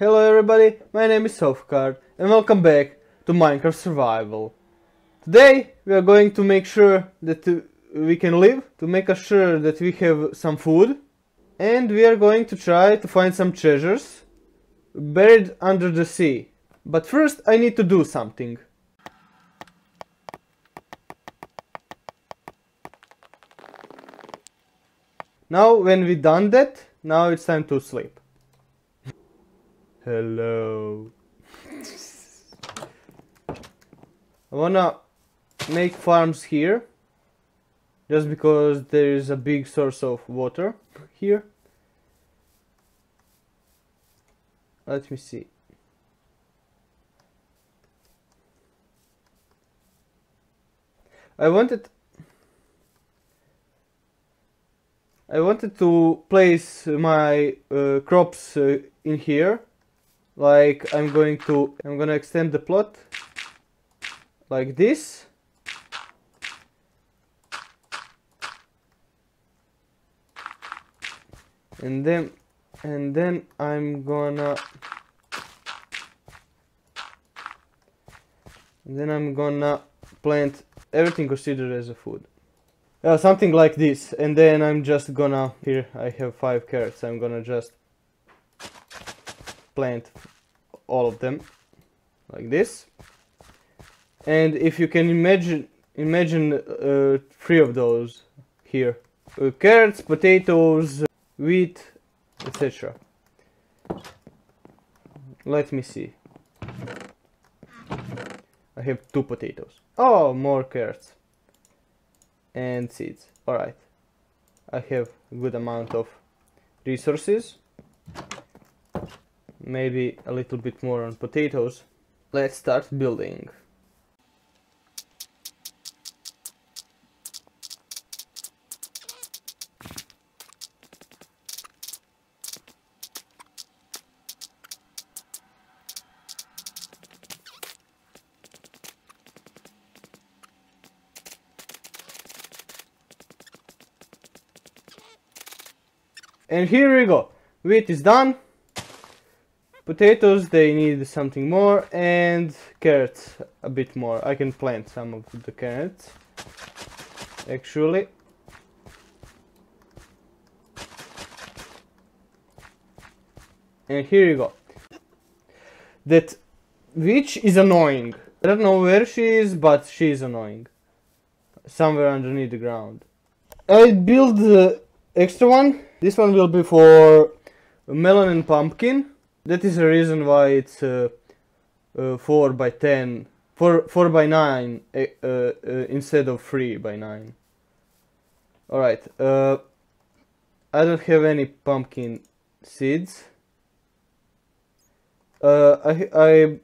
Hello everybody, my name is Softcard and welcome back to Minecraft Survival. Today we are going to make sure that we can live, to make sure that we have some food and we are going to try to find some treasures buried under the sea. But first I need to do something. Now when we done that, now it's time to sleep. Hello. I wanna make farms here just because there is a big source of water here. Let me see. I wanted I wanted to place my uh, crops uh, in here like I'm going to I'm gonna extend the plot like this. And then and then I'm gonna then I'm gonna plant everything considered as a food. Uh, something like this. And then I'm just gonna here I have five carrots. I'm gonna just plant all of them like this. And if you can imagine imagine uh, three of those here. Uh, carrots potatoes wheat etc let me see. I have two potatoes. Oh more carrots and seeds. Alright I have a good amount of resources maybe a little bit more on potatoes let's start building And here we go. Wheat is done. Potatoes, they need something more. And carrots, a bit more. I can plant some of the carrots. Actually. And here you go. That witch is annoying. I don't know where she is, but she is annoying. Somewhere underneath the ground. I build the extra one this one will be for melon and pumpkin. That is the reason why it's uh, uh, 4 by 10, 4, 4 by 9 uh, uh, instead of 3 by 9. Alright, uh, I don't have any pumpkin seeds. Uh, I, I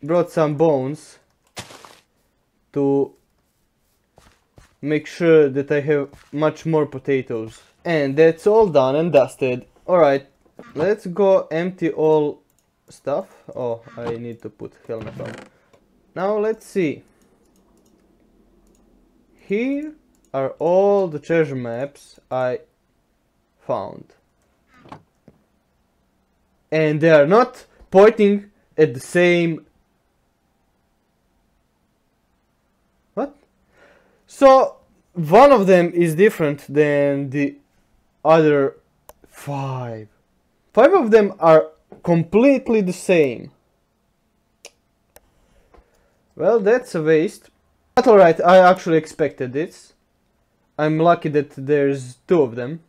brought some bones to make sure that I have much more potatoes. And that's all done and dusted. Alright, let's go empty all stuff. Oh, I need to put helmet on. Now let's see. Here are all the treasure maps I found. And they are not pointing at the same... What? So, one of them is different than the other five. Five of them are completely the same. Well, that's a waste. But alright, I actually expected this. I'm lucky that there's two of them.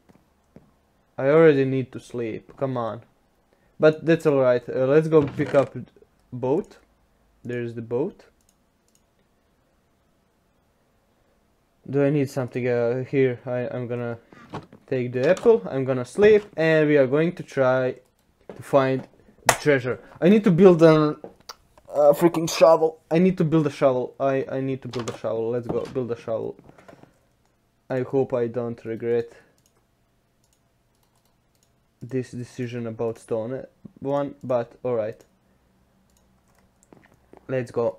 I already need to sleep, come on. But that's alright, uh, let's go pick up boat. There's the boat. Do I need something uh, here? I, I'm gonna take the apple, I'm gonna sleep, and we are going to try to find the treasure. I need to build a freaking shovel. I need to build a shovel. I, I need to build a shovel. Let's go build a shovel. I hope I don't regret this decision about stone one, but alright. Let's go.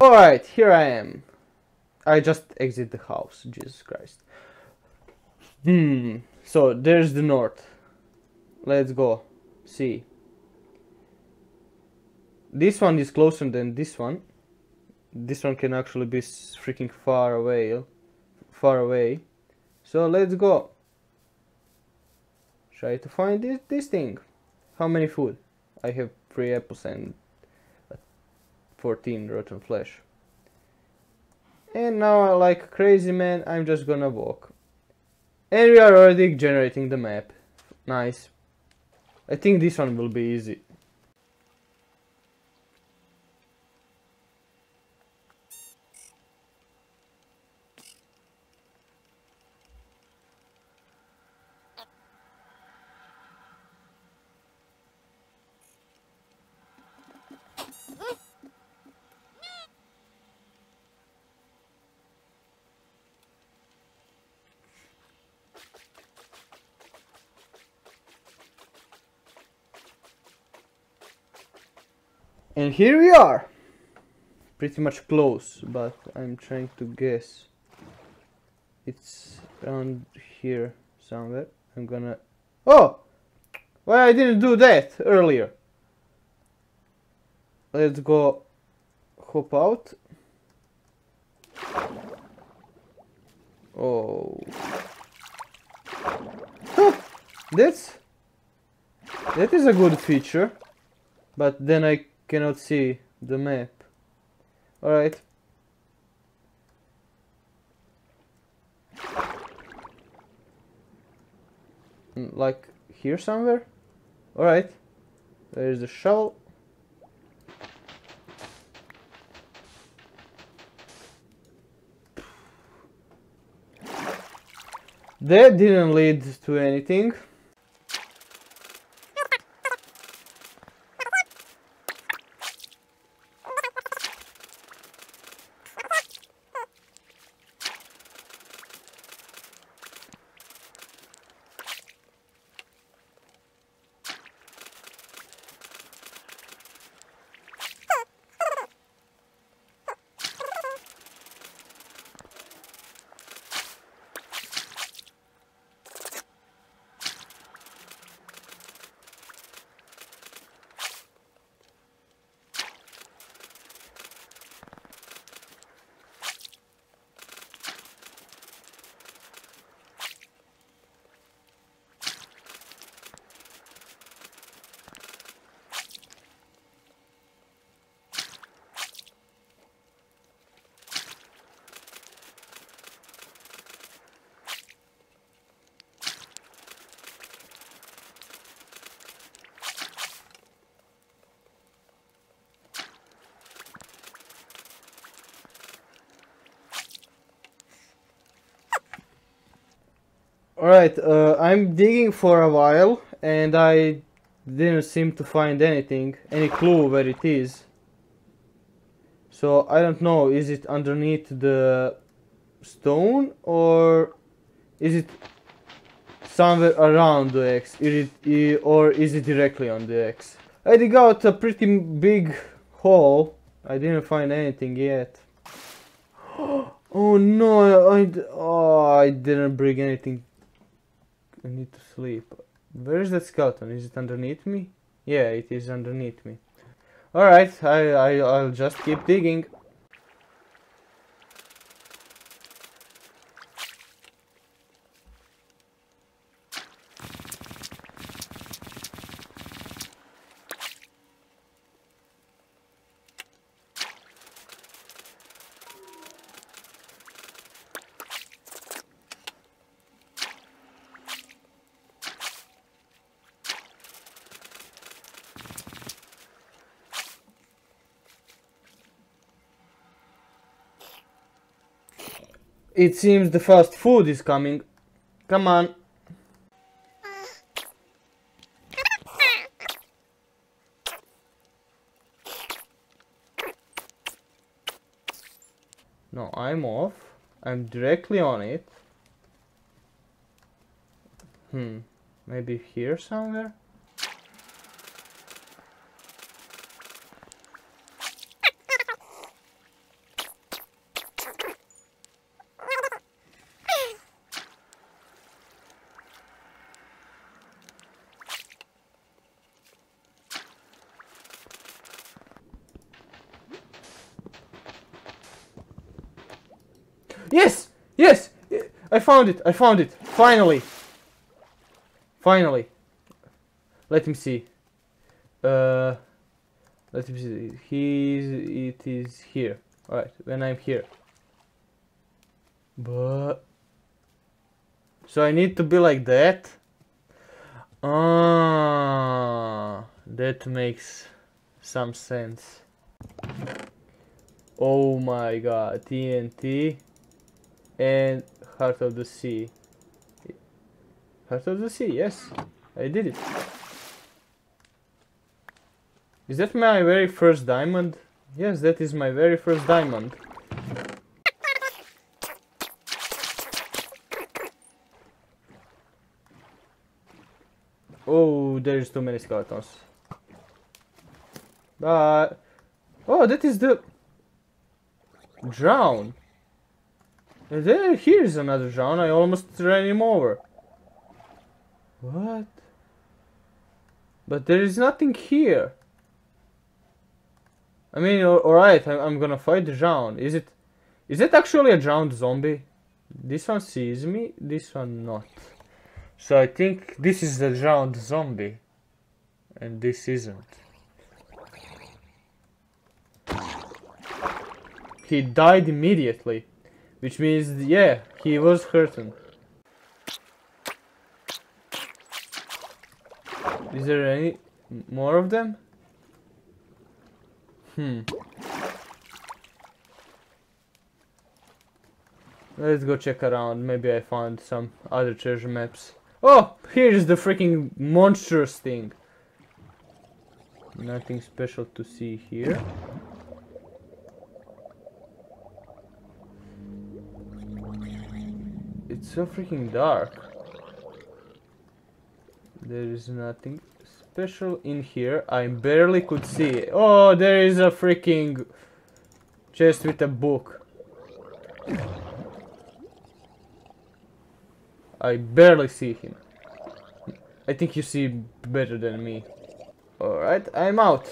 Alright, here I am. I just exit the house, Jesus Christ. Hmm. So there's the north. Let's go. See. this one is closer than this one. This one can actually be freaking far away, far away. So let's go. Try to find this this thing. How many food? I have three apples and uh, 14 rotten flesh. And now, like crazy man, I'm just gonna walk. And we are already generating the map. Nice. I think this one will be easy. And here we are. Pretty much close, but I'm trying to guess. It's around here somewhere. I'm gonna. Oh! Why I didn't do that earlier? Let's go hop out. Oh. That's. That is a good feature. But then I cannot see the map. Alright. Mm, Like here somewhere? Alright. There's the shovel. That didn't lead to anything. Alright, uh, I'm digging for a while and I didn't seem to find anything, any clue where it is. So I don't know, is it underneath the stone or is it somewhere around the X? Is it, or is it directly on the X? I dig out a pretty big hole. I didn't find anything yet. Oh no, I, d- oh, I didn't bring anything. I need to sleep. Where is that skeleton? Is it underneath me? Yeah, it is underneath me. Alright, I, I, I'll just keep digging. It seems the fast food is coming. Come on. No, I'm off. I'm directly on it. Hmm. Maybe here somewhere? Yes! Yes! I found it! I found it! Finally! Finally! Let me see. Uh, let me see. He's, it is here. Alright, when I'm here. But... So I need to be like that? Ah, that makes some sense. Oh my god, TNT and Heart of the Sea. Heart of the Sea, yes, I did it. Is that my very first diamond? Yes, that is my very first diamond. Oh, there's too many skeletons. But... Oh, that is the... Drown. There, here's another drown. I almost ran him over. What? But there is nothing here. I mean, alright, I'm gonna fight the drown. Is it... Is it actually a drowned zombie? This one sees me, this one not. So I think this is the drowned zombie. And this isn't. He died immediately. Which means, yeah, he was hurting. Is there any more of them? Hmm. Let's go check around. Maybe I found some other treasure maps. Oh, here's the freaking monstrous thing. Nothing special to see here. It's so freaking dark. There is nothing special in here. I barely could see. Oh, there is a freaking chest with a book. I barely see him. I think you see better than me. Alright, I'm out.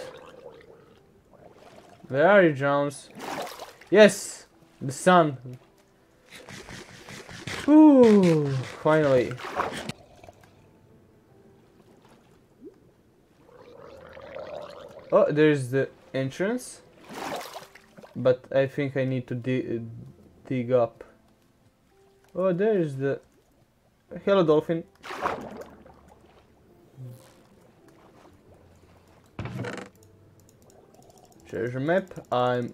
Where are you, Jones? Yes! The sun. Ooh, finally. Oh, there's the entrance. But I think I need to dig, dig up. Oh, there's the Hello, dolphin. Treasure map. I'm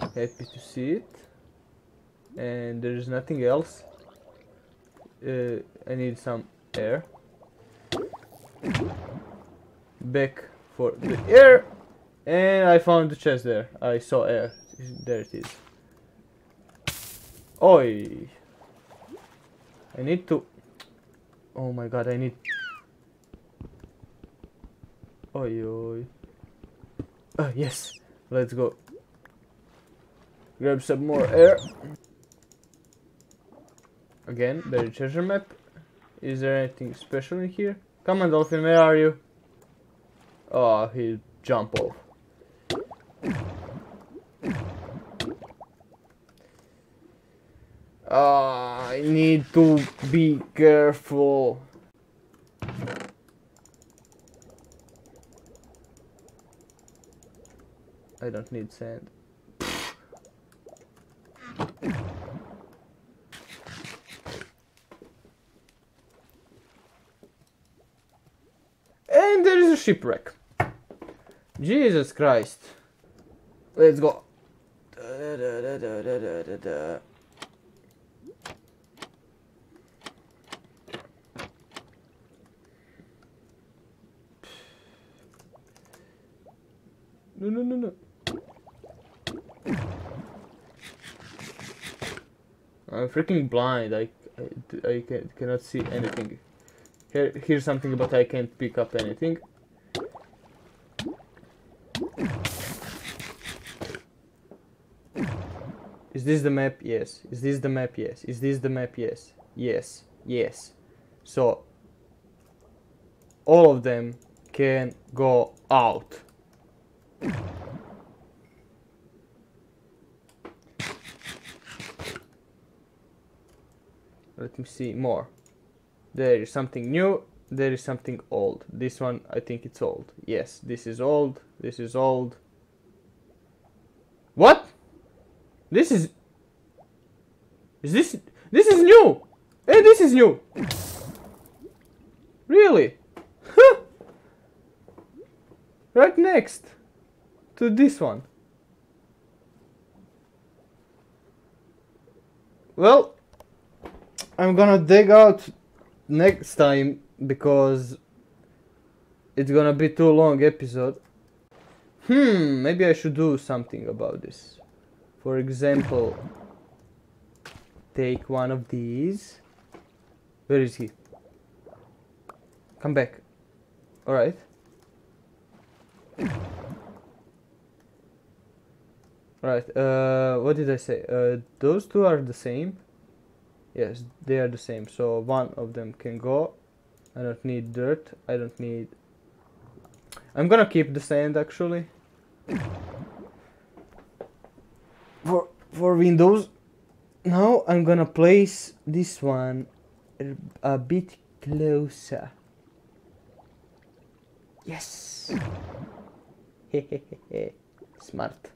happy to see it. And there is nothing else. Uh, I need some air. Back for the air. And I found the chest there. I saw air. There it is. Oi. I need to... Oh my god, I need... Oi, oi. Oh, yes. Let's go. Grab some more air. Again, the treasure map. Is there anything special in here? Come on, dolphin, where are you? Oh, he jumped off. Uh, I need to be careful. I don't need sand. And there is a shipwreck. Jesus Christ. Let's go. No, no, no, no. I'm freaking blind. I, I, I can, cannot see anything. Here, here's something, but I can't pick up anything. Is this the map? Yes. Is this the map? Yes. Is this the map? Yes. Yes. Yes. So, all of them can go out. let me see more. There is something new, there is something old. This one, I think it's old. Yes, this is old, this is old. What? This is... Is this... This is new! Hey, this is new! Really? right next to this one. Well, I'm gonna dig out next time because it's gonna be too long episode. Hmm, maybe I should do something about this. For example, take one of these. Where is he? Come back. Alright. Right, uh, what did I say? Uh, those two are the same. Yes, they are the same. So one of them can go. I don't need dirt. I don't need... I'm gonna keep the sand actually. For, windows. Now I'm gonna place this one a bit closer. Yes! Smart.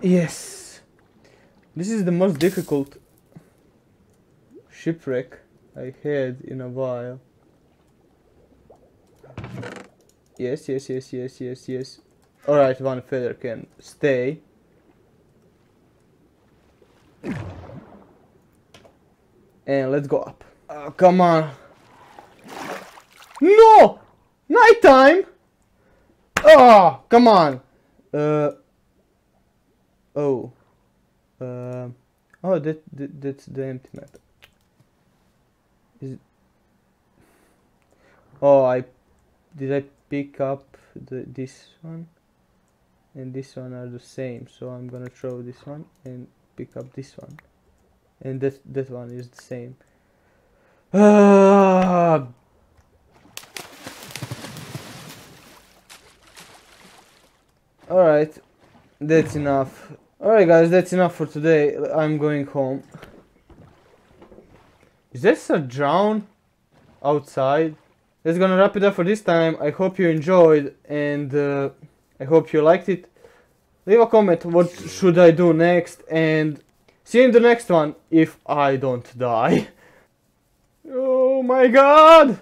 Yes. This is the most difficult shipwreck I had in a while. Yes, yes, yes, yes, yes, yes. Alright, one feather can stay. And let's go up. Oh, come on. No! Night time! Oh, come on. Uh, oh. Uh, oh, that, that that's the empty map. Is it, oh, I did I pick up the this one? And this one are the same so I'm gonna throw this one and pick up this one. And that that one is the same. Ah! alright that's enough. Alright guys that's enough for today. I'm going home. Is this a drown outside that's gonna wrap it up for this time I hope you enjoyed and uh, I hope you liked it leave a comment what should I do next and see you in the next one if I don't die. oh my god!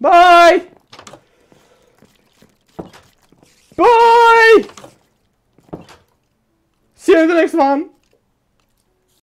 Bye! Bye! See you in the next one!